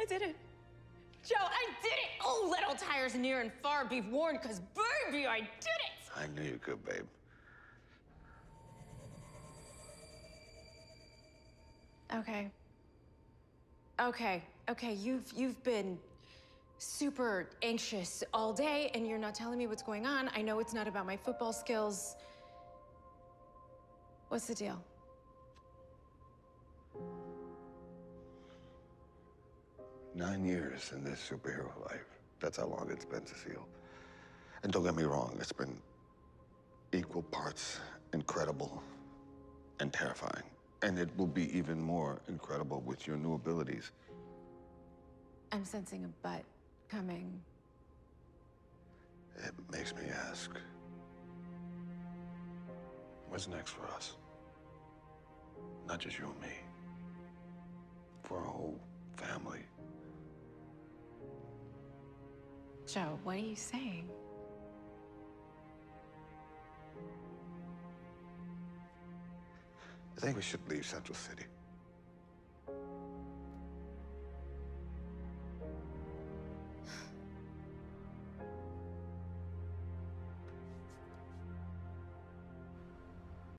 I did it. Joe, I did it! Oh, let all tires near and far be warned, because baby, I did it! I knew you could, babe. Okay. Okay, okay, you've you've been super anxious all day and you're not telling me what's going on. I know it's not about my football skills. What's the deal? Nine years in this superhero life. That's how long it's been, Cecile. And don't get me wrong, it's been equal parts incredible and terrifying. And it will be even more incredible with your new abilities. I'm sensing a butt coming. It makes me ask what's next for us? Not just you and me, for a whole Joe, what are you saying? I think we should leave Central City.